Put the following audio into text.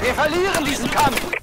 Wir verlieren diesen Kampf!